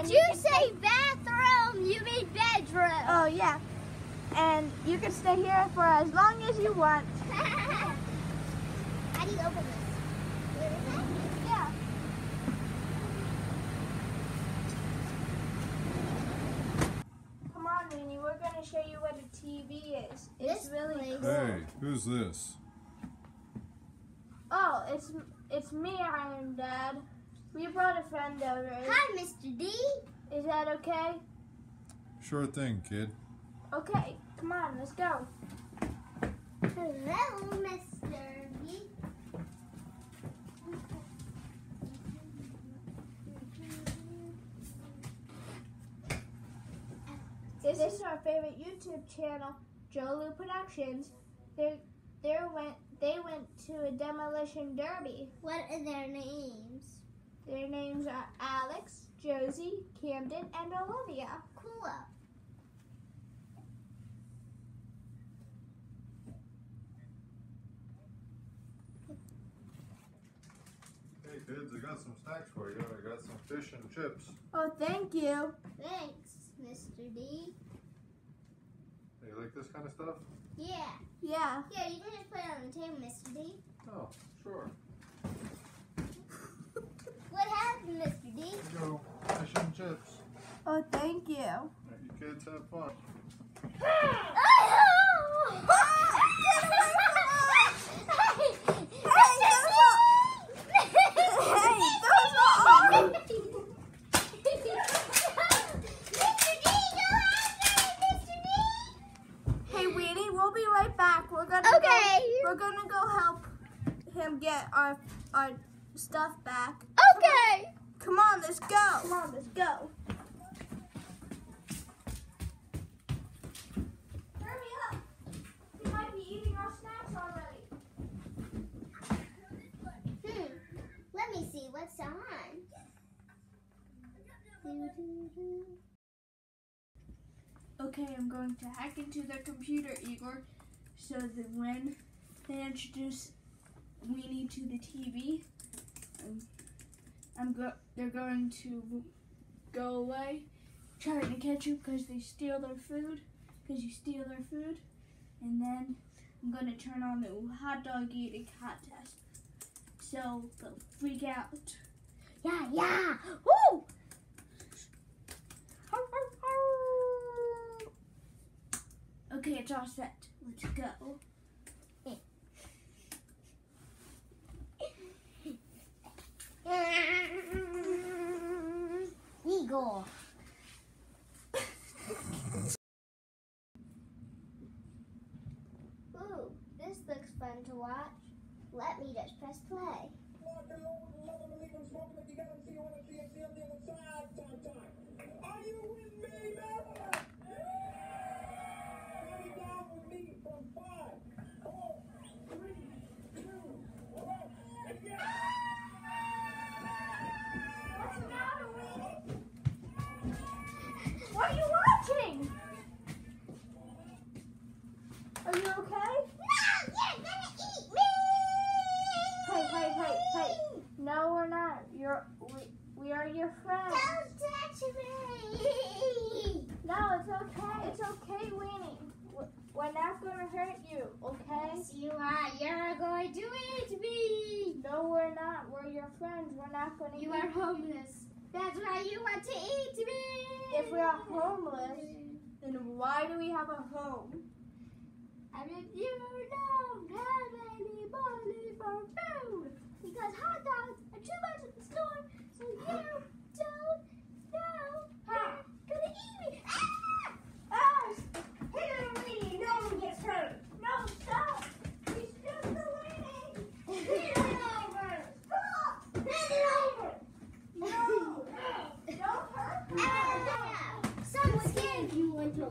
And Did you can say bathroom? You mean bedroom. Oh yeah. And you can stay here for as long as you want. How do you open this? Yeah. Come on, Weenie. We're gonna show you what a TV is. It's This really place- cool. Hey, who's this? Oh, it's it's me, Iron Dad. We brought a friend over. Hi, Mr. D. Is that okay? Sure thing, kid. Okay. Come on, let's go. Hello, Mr. D. This is our favorite YouTube channel, Jo-Lu Productions. They they went they went to a demolition derby. What are their names? Their names are Alex, Josie, Camden, and Olivia. Cool. Up. Hey kids, I got some snacks for you. I got some fish and chips. Oh, thank you. Thanks, Mr. D. Hey, you like this kind of stuff? Yeah. Yeah. Yeah, you can just put it on the table, Mr. D. Oh, sure. What happened, Mr. D? Here you go. Fish and chips. Oh, thank you. All right, you kids have fun. Hey, Weenie, we'll be right back. We're gonna Okay. We're gonna go help him get our our stuff back. Okay. Come on, let's go. Come on, let's go. Okay, I'm going to hack into their computer, Igor, so that when they introduce Weenie to the TV, um, I'm go- they're going to go away, trying to catch you because they steal their food, because you steal their food, and then I'm going to turn on the hot dog eating contest, so they'll freak out. Yeah, yeah. Woo! Okay, set. Let's go. Eagle. Ooh, this looks fun to watch. Let me just press play. Your friends. Don't touch me! No, it's okay. It's okay, Weenie. We're not gonna hurt you, okay? Yes, you are. You're going to eat me! No, we're not. We're your friends. We're not gonna. You eat are homeless. That's why you want to eat me! If we are homeless, then why do we have a home? I mean, you don't have any money for food because hot dogs are too much at the store, so you don't know Huh. you're gonna eat me. Ah! Ah! Hey, little Weenie, no one gets hurt. No, stop. He's just a Weenie. Hand it over. Stop. Hand it over. No. Don't hurt me. Ah! Someone gave you one to live. Where is he taking me? Hey,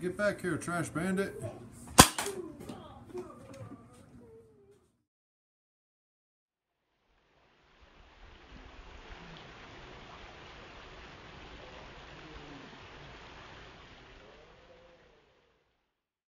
get back here, trash bandit.